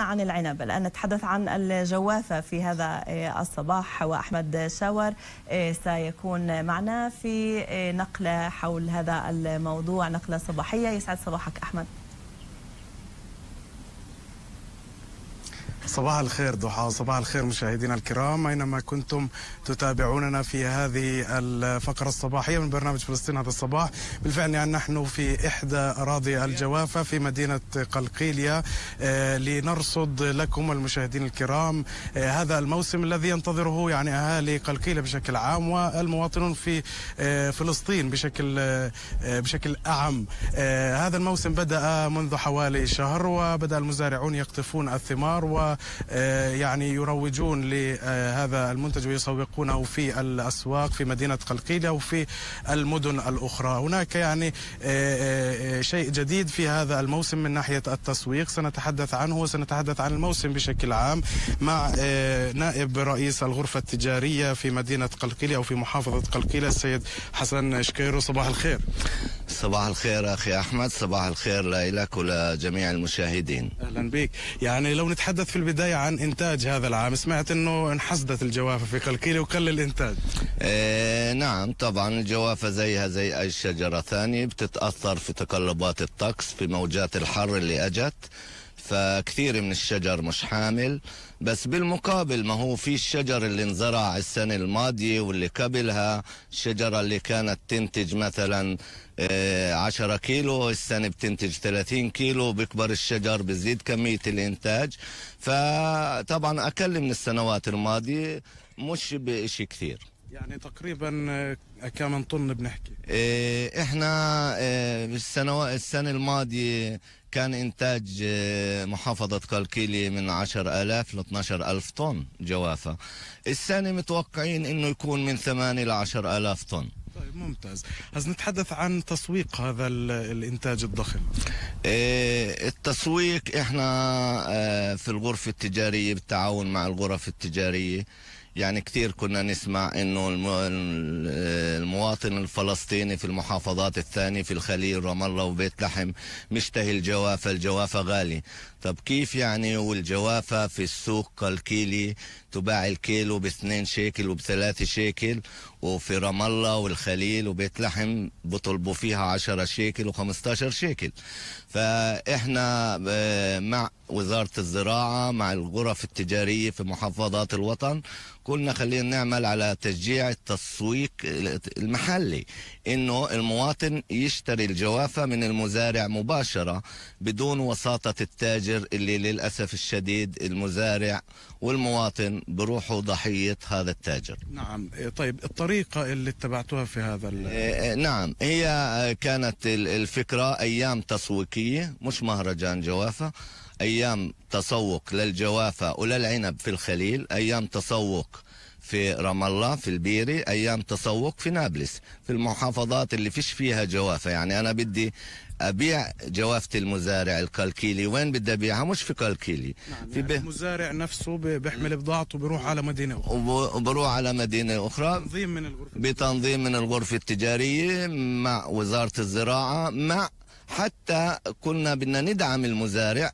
عن العنب. الآن نتحدث عن الجوافة في هذا الصباح. وأحمد شاور سيكون معنا في نقلة حول هذا الموضوع نقلة صباحية. يسعد صباحك أحمد. صباح الخير ضحى صباح الخير مشاهدينا الكرام. أينما كنتم تتابعوننا في هذه الفقرة الصباحية من برنامج فلسطين هذا الصباح بالفعل يعني نحن في إحدى أراضي الجوافة في مدينة قلقيلية. آه، لنرصد لكم المشاهدين الكرام آه، هذا الموسم الذي ينتظره يعني أهالي قلقيلية بشكل عام والمواطنون في آه، فلسطين بشكل بشكل أعم. هذا الموسم بدأ منذ حوالي شهر وبدأ المزارعون يقطفون الثمار و يعني يروجون لهذا المنتج ويسوقونه في الأسواق في مدينة قلقيلة وفي المدن الأخرى. هناك يعني آه، آه، شيء جديد في هذا الموسم من ناحية التسويق. سنتحدث عنه وسنتحدث عن الموسم بشكل عام مع نائب رئيس الغرفة التجارية في مدينة قلقيلة أو في محافظة قلقيلة السيد حسن شكيرو. صباح الخير. صباح الخير أخي أحمد. صباح الخير لك ولجميع المشاهدين. أهلا بك. يعني لو نتحدث في البداية عن إنتاج هذا العام. سمعت أنه انحصدت الجوافة في قلقيلة وقل الإنتاج. إيه نعم طبعا الجوافة زيها زي أي شجرة ثانية بتتأثر في تقلبات الطقس في موجات الحر اللي أجت. فكثير من الشجر مش حامل بس بالمقابل ما هو في الشجر اللي انزرع السنة الماضية واللي قبلها الشجرة اللي كانت تنتج مثلا آه، عشرة كيلو السنة بتنتج 30 كيلو بيكبر الشجر بزيد كمية الإنتاج. فطبعا أقل من السنوات الماضية مش بشيء كثير. يعني تقريبا آه، كم طن بنحكي؟ آه، إحنا بالسنوات السنة الماضية كان إنتاج محافظة كالكيلي من 10000 ل 12000 طن جوافة. السنة متوقعين إنه يكون من 8 ل 10000 طن. طيب ممتاز. هز نتحدث عن تسويق هذا الإنتاج الضخم. إيه التسويق إحنا آه في الغرفة التجارية بالتعاون مع الغرف التجارية. يعني كثير كنا نسمع إنه المواطن الفلسطيني في المحافظات الثانية في الخليل رام الله وبيت لحم مشتهي الجوافة الجوافة غالي طب كيف يعني والجوافة في السوق الكيلي تباع الكيلو باثنين شيكل وبثلاثة شيكل وفي رام الله والخليل وبيت لحم بطلبوا فيها عشرة شيكل وخمستاشر شيكل. فإحنا آه، مع وزارة الزراعة مع الغرف التجارية في محافظات الوطن قلنا خلينا نعمل على تشجيع التسويق المحلي إنه المواطن يشتري الجوافة من المزارع مباشرة بدون وساطة التاجر اللي للأسف الشديد المزارع والمواطن بروحوا ضحية هذا التاجر. نعم. طيب الطريقة اللي اتبعتوها في هذا إيه، إيه، نعم. هي كانت الفكرة أيام تسويقية مش مهرجان جوافة. أيام تسوق للجوافة وللعنب في الخليل. أيام تسوق في رام الله في البيري أيام تسوق في نابلس. في المحافظات اللي فيش فيها جوافة. يعني أنا بدي أبيع جوافة المزارع الكالكيلي. وين بدي أبيعها؟ مش في كالكيلي. نعم في يعني المزارع نفسه بيحمل بضاعته وبيروح على مدينة أخرى. وبروح على مدينة أخرى. تنظيم من الغرفة. بتنظيم من الغرفة التجارية مع وزارة الزراعة مع حتى كنا بدنا ندعم المزارع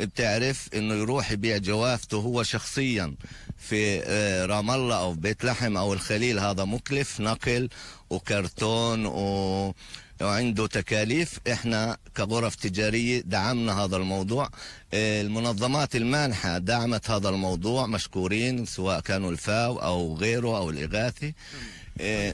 بتعرف إنه يروح يبيع جوافته هو شخصيا في آه، رام الله أو بيت لحم أو الخليل هذا مكلف نقل وكرتون و وعنده تكاليف. إحنا كغرف تجارية دعمنا هذا الموضوع. آه، المنظمات المانحة دعمت هذا الموضوع مشكورين سواء كانوا الفاو أو غيره أو الإغاثي.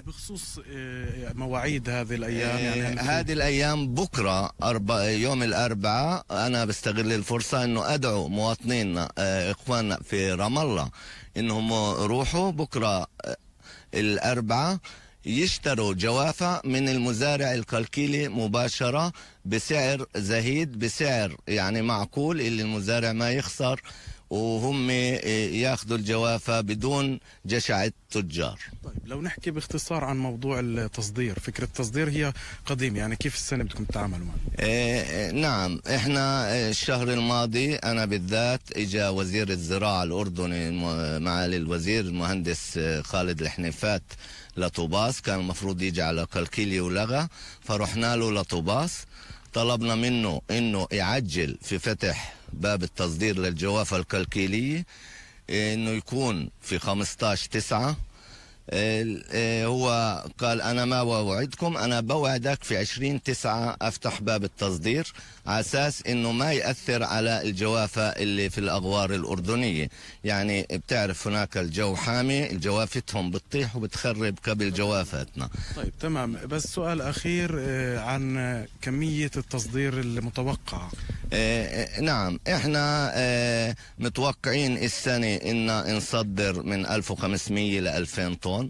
بخصوص إيه مواعيد هذه الأيام يعني إيه هذه الأيام بكرة أربع يوم الأربعاء أنا بستغل الفرصة إنه أدعو مواطنينا إيه اخواننا في رام الله إنهم يروحوا بكرة إيه الأربعاء يشتروا جوافة من المزارع الكالكيلي مباشرة بسعر زهيد بسعر يعني معقول اللي المزارع ما يخسر. وهم ياخذوا الجوافة بدون جشع التجار. طيب لو نحكي باختصار عن موضوع التصدير فكرة التصدير هي قديمة يعني كيف السنة بدكم تتعاملوا معها؟ إيه نعم إحنا الشهر الماضي أنا بالذات إجا وزير الزراعة الأردني معالي الوزير المهندس خالد الحنيفات لطوباس كان المفروض يجي على كالكيلي ولغى فرحنا له لطوباس. طلبنا منه إنه يعجل في فتح باب التصدير للجوافة الكلكيلية إنه يكون في 15 9 هو قال أنا ما بوعدكم أنا بوعدك في 20 9 أفتح باب التصدير على أساس إنه ما يأثر على الجوافة اللي في الأغوار الأردنية. يعني بتعرف هناك الجو حامي الجوافتهم بتطيح وبتخرب قبل جوافاتنا. طيب تمام. بس سؤال أخير آه، عن كمية التصدير المتوقعة. آه، نعم. إحنا آه، متوقعين السنة إن نصدر من 1500 ل 2000 طن.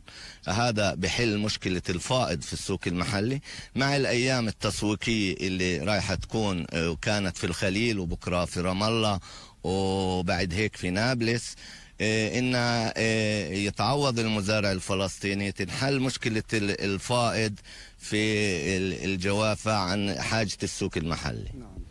هذا بحل مشكلة الفائض في السوق المحلي مع الأيام التسويقية اللي رايحة تكون وكانت في الخليل وبكرة في رام الله وبعد هيك في نابلس إن يتعوض المزارع الفلسطيني تنحل مشكلة الفائض في الجوافة عن حاجة السوق المحلي نعم.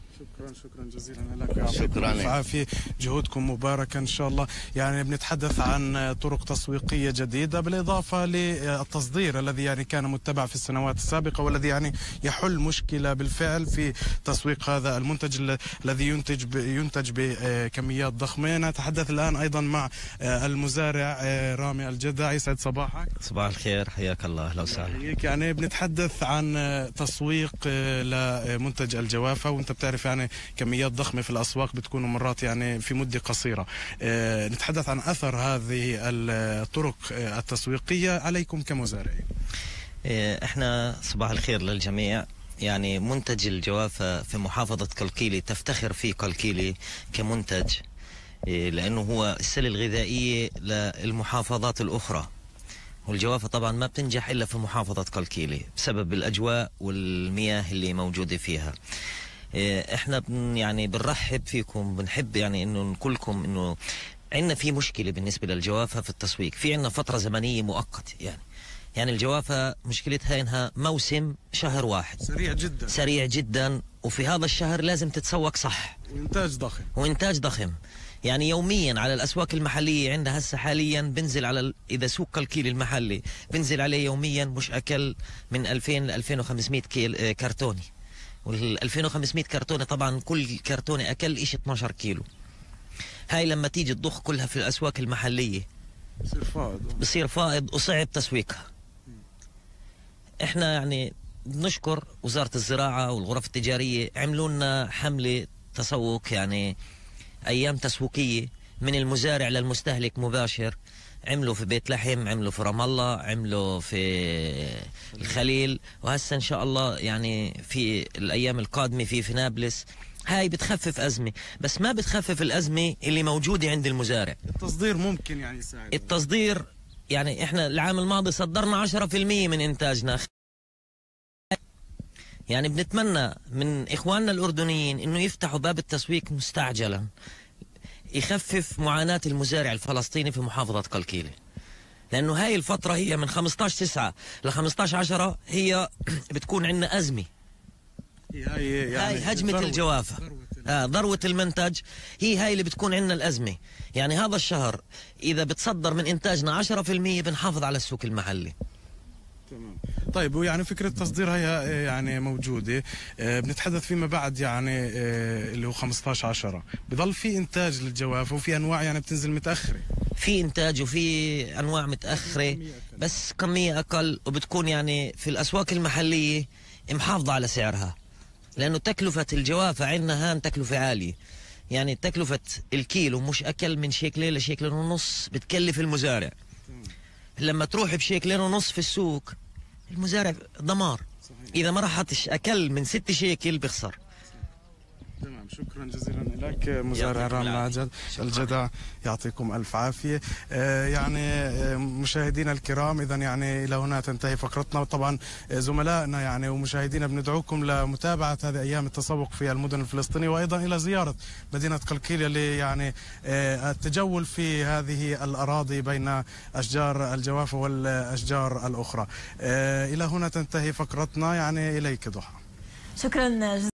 شكرا شكرا جزيلا لك شكرا العافيه جهودكم مباركه إن شاء الله. يعني بنتحدث عن طرق تسويقية جديدة بالإضافة للتصدير الذي يعني كان متبع في السنوات السابقة والذي يعني يحل مشكلة بالفعل في تسويق هذا المنتج الذي ينتج ينتج بكميات ضخمة. نتحدث الآن أيضا مع المزارع رامي الجدع يسعد صباحك. صباح الخير. حياك الله. أهلا وسهلا. يعني بنتحدث عن تسويق لمنتج الجوافة. وأنت بتعرف يعني كميات ضخمة في الأسواق بتكون مرات يعني في مدة قصيرة. آه، نتحدث عن أثر هذه الطرق آه، التسويقية عليكم كمزارعين. آه، إحنا صباح الخير للجميع. يعني منتج الجوافة في محافظة كلكيلي تفتخر فيه كلكيلي كمنتج لأنه هو السلة الغذائية للمحافظات الأخرى. والجوافة طبعا ما بتنجح إلا في محافظة كلكيلي بسبب الأجواء والمياه اللي موجودة فيها. إحنا بن يعني بنرحب فيكم بنحب يعني إنه كلكم إنه عندنا في مشكلة بالنسبة للجوافة في التسويق. في عندنا فترة زمنية مؤقتة يعني. يعني الجوافة مشكلتها إنها موسم شهر واحد. سريع جدا. سريع جدا وفي هذا الشهر لازم تتسوق صح. وإنتاج ضخم. وإنتاج ضخم. يعني يوميا على الأسواق المحلية عندها هسه حاليا بنزل على ال... إذا سوق الكيل المحلي بنزل عليه يوميا مش أقل من 2000 ل 2500 كيل آه، كرتوني. وال 2500 كرتونة طبعا كل كرتونة أقل شيء 12 كيلو. هاي لما تيجي تضخ كلها في الأسواق المحلية. بصير فائض. بصير فائض وصعب تسويقها. إحنا يعني نشكر وزارة الزراعة والغرف التجارية عملوا لنا حملة تسوق يعني أيام تسويقية من المزارع للمستهلك مباشر. عملوا في بيت لحم عملوا في رام الله عملوا في الخليل. وهسه إن شاء الله يعني في الأيام القادمة في في نابلس هاي بتخفف أزمة. بس ما بتخفف الأزمة اللي موجودة عند المزارع. التصدير ممكن يعني يساعد. التصدير يعني إحنا العام الماضي صدرنا 10% من إنتاجنا. يعني بنتمنى من إخواننا الأردنيين إنه يفتحوا باب التسويق مستعجلا. يخفف معاناة المزارع الفلسطيني في محافظة قلقيلة لأنه هاي الفترة هي من 15 9 ل 15 10 هي بتكون عندنا أزمة. هاي يعني هاي هجمة الجوافة. آه ذروة المنتج. هي هاي اللي بتكون عندنا الأزمة. يعني هذا الشهر إذا بتصدر من إنتاجنا 10% بنحافظ على السوق المحلي. تمام. طيب ويعني فكرة تصدير هي آه، يعني موجودة. آه، بنتحدث فيما بعد يعني آه، اللي هو 15 10 بضل في إنتاج للجواف وفي أنواع يعني بتنزل متأخرة. في إنتاج وفي أنواع متأخرة بس كمية أقل وبتكون يعني في الأسواق المحلية محافظة على سعرها. لأنه تكلفة الجوافة عندنا هان تكلفة عالية. يعني تكلفة الكيلو مش أقل من شيكلين لشيكلين ونص بتكلف المزارع. لما تروح بشيكلين ونص في السوق المزارع دمار صحيح. إذا ما راحتش أقل من ست شيكل تمام شكرا جزيلا لك مزارع رام الجدع يعطيكم ألف عافية. آه يعني آه مشاهدينا الكرام اذا يعني إلى هنا تنتهي فقرتنا. وطبعا آه زملائنا يعني ومشاهدينا بندعوكم لمتابعة هذه أيام التسوق في المدن الفلسطينية وأيضا إلى زيارة مدينة قلقيليه اللي يعني التجول في هذه الأراضي بين أشجار الجوافه والأشجار الأخرى. إلى هنا تنتهي فقرتنا. يعني إليك ضحى. شكرا جزيلا.